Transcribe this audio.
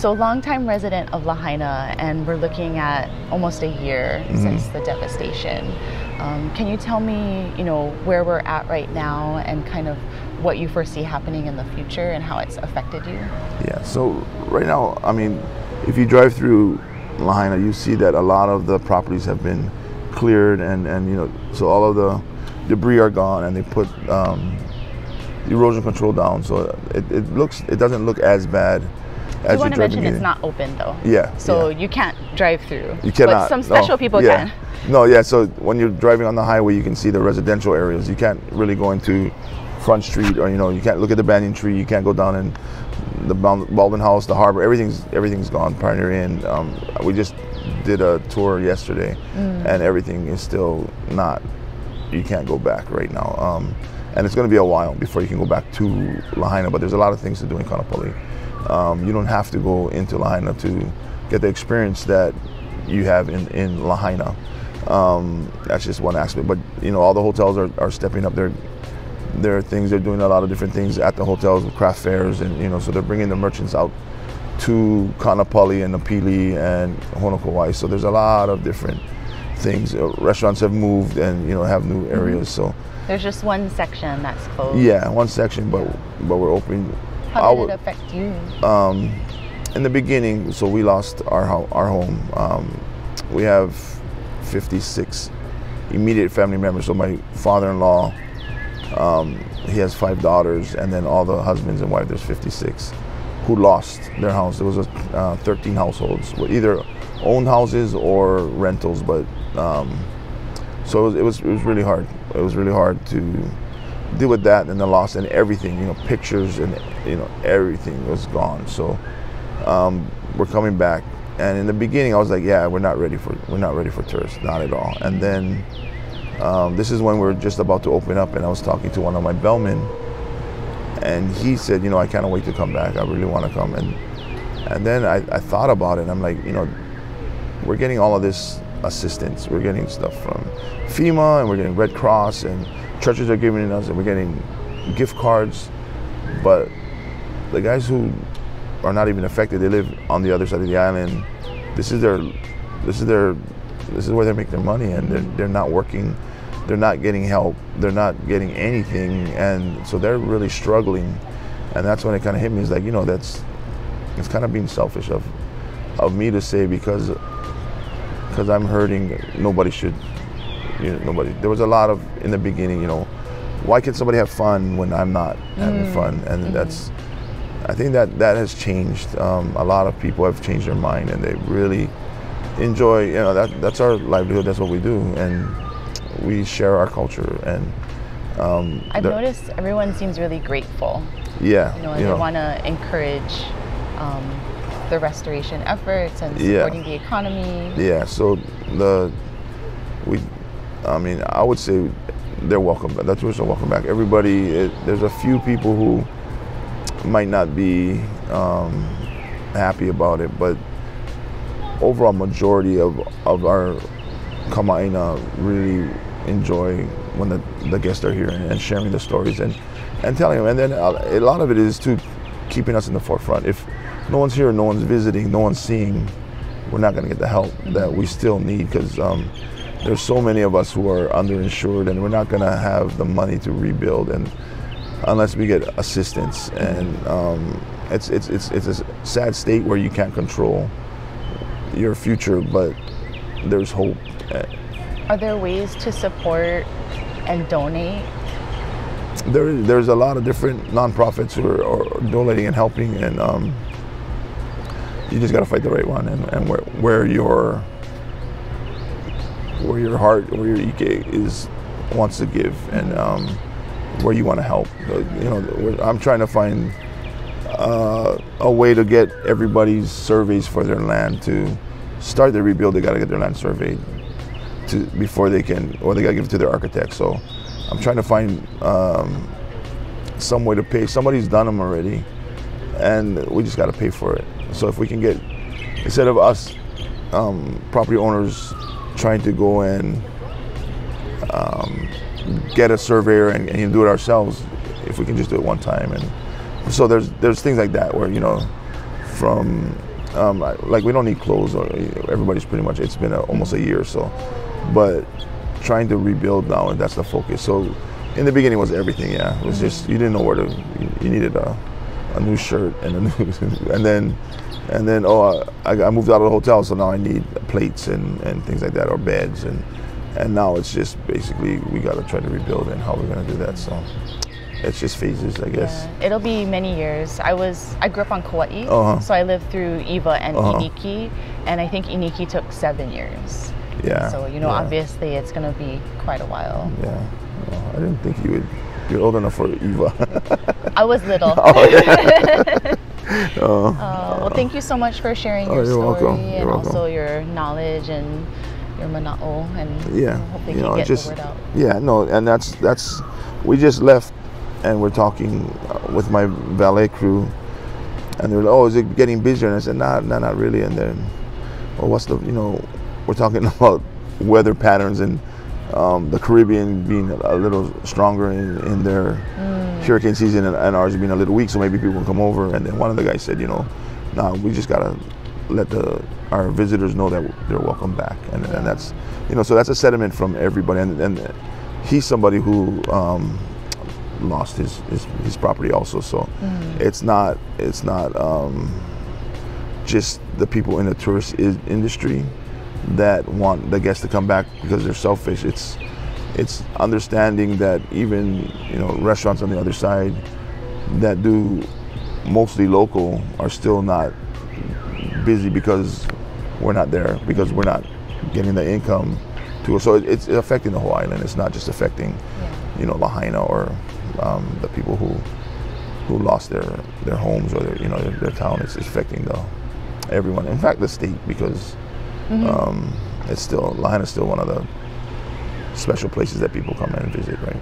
So, longtime resident of Lahaina, and we're looking at almost a year mm-hmm. since the devastation. Um, can you tell me, you know, where we're at right now and kind of what you foresee happening in the future and how it's affected you? Yeah. So right now, I mean, if you drive through Lahaina, you see that a lot of the properties have been cleared, and and you know, so all of the debris are gone, and they put um, erosion control down, so it, it looks it doesn't look as bad you want to mention it's not open though. Yeah. So yeah. you can't drive through. You cannot. But some special no, people yeah. can. No, yeah. So when you're driving on the highway, you can see the residential areas. You can't really go into Front Street, or you know, you can't look at the banyan tree. You can't go down in the Baldwin House, the harbor. Everything's everything's gone. Pioneer Inn. Um, we just did a tour yesterday, mm. and everything is still not. You can't go back right now. Um, and it's going to be a while before you can go back to Lahaina. But there's a lot of things to do in Kaanapali. Um, you don't have to go into Lahaina to get the experience that you have in, in Lahaina. Um, that's just one aspect. But you know, all the hotels are, are stepping up their their things. They're doing a lot of different things at the hotels with craft fairs, and you know, so they're bringing the merchants out to Kaanapali and Napili and Honokowai. So there's a lot of different things. Uh, restaurants have moved and you know have new mm-hmm. areas. Mm-hmm. So there's just one section that's closed. Yeah, one section, but but we're opening how did it affect you? Um, in the beginning, so we lost our our home. Um, we have 56 immediate family members. So my father-in-law, um, he has five daughters, and then all the husbands and wives. There's 56 who lost their house. There was a, uh, 13 households, with either owned houses or rentals. But um, so it was, it was, it was really hard. It was really hard to deal with that and the loss and everything. You know, pictures and you know everything was gone. So um, we're coming back. And in the beginning, I was like, "Yeah, we're not ready for we're not ready for tourists, not at all." And then um, this is when we are just about to open up, and I was talking to one of my bellmen, and he said, "You know, I can't wait to come back. I really want to come." And and then I, I thought about it. I'm like, you know, we're getting all of this assistance. We're getting stuff from FEMA, and we're getting Red Cross, and churches are giving us, and we're getting gift cards. But the guys who are not even affected, they live on the other side of the island. This is their, this is their, this is where they make their money, and they're, they're not working. They're not getting help. They're not getting anything, and so they're really struggling. And that's when it kind of hit me. It's like you know, that's it's kind of being selfish of of me to say because because I'm hurting, nobody should you know, nobody. There was a lot of in the beginning. You know, why can somebody have fun when I'm not having mm. fun? And mm-hmm. that's, I think that that has changed. Um, a lot of people have changed their mind, and they really enjoy. You know, that that's our livelihood. That's what we do, and we share our culture. And um, I've the, noticed everyone seems really grateful. Yeah, you know, you they want to encourage. Um, the restoration efforts and supporting yeah. the economy. Yeah, so the we I mean, I would say they're welcome. The tourists are welcome back. Everybody, it, there's a few people who might not be um, happy about it, but overall majority of, of our Kama'aina really enjoy when the, the guests are here and, and sharing the stories and, and telling them. And then a lot of it is to keeping us in the forefront. If no one's here, no one's visiting, no one's seeing, we're not going to get the help that we still need because um, there's so many of us who are underinsured and we're not going to have the money to rebuild and unless we get assistance and um, it's, it's, it's, it's a sad state where you can't control your future but there's hope. Are there ways to support and donate? There, there's a lot of different nonprofits who are, are donating and helping and um, you just got to fight the right one and, and where, where your where your heart, where your ike is wants to give, and um, where you want to help. You know, I'm trying to find uh, a way to get everybody's surveys for their land to start the rebuild. They got to get their land surveyed to before they can, or they got to give it to their architect. So I'm trying to find um, some way to pay. Somebody's done them already, and we just got to pay for it. So if we can get, instead of us um, property owners trying to go and um, get a surveyor and, and, do it ourselves if we can just do it one time. And so there's there's things like that where you know from Um, like we don't need clothes. Or, everybody's pretty much. It's been a, almost a year or so, but trying to rebuild now, and that's the focus. So, in the beginning was everything. Yeah, it was just you didn't know where to. You, you needed a, a new shirt and a new, and then, and then oh, I, I moved out of the hotel, so now I need plates and, and things like that, or beds, and and now it's just basically we got to try to rebuild and how we're gonna do that. So, it's just phases, I guess. Yeah, it'll be many years. I was I grew up on Kauai, Uh-huh. so I lived through Iwa and Uh-huh. Iniki, and I think Iniki took seven years. Yeah. So you know, yeah. obviously, it's gonna be quite a while. Yeah. Well, I didn't think you would. You're old enough for Iwa. I was little. oh yeah. Uh, Uh, well, thank you so much for sharing Oh, your story welcome. and You're welcome. also your knowledge and your mana'o, and yeah. you know, you get just the word out. yeah. No, and that's that's. We just left, and we're talking uh, with my valet crew, and they're like, "Oh, is it getting busier?" And I said, "Nah, nah, not really." And then, well, what's the you know, we're talking about weather patterns and. Um, the Caribbean being a little stronger in, in their hurricane season and, and ours being a little weak, so maybe people will come over. And then one of the guys said, you know, nah, we just gotta let the our visitors know that they're welcome back, and, and that's you know, so that's a sentiment from everybody. And, and he's somebody who um, lost his, his his property also, so it's not it's not um, just the people in the tourist i- industry that want the guests to come back because they're selfish. It's it's understanding that even you know restaurants on the other side that do mostly local are still not busy because we're not there because we're not getting the income to. So it's affecting the whole island. It's not just affecting you know Lahaina or um, the people who who lost their their homes or their you know their, their town. It's affecting the everyone. In fact, the state because um, it's still Lahaina is still one of the special places that people come and visit, right?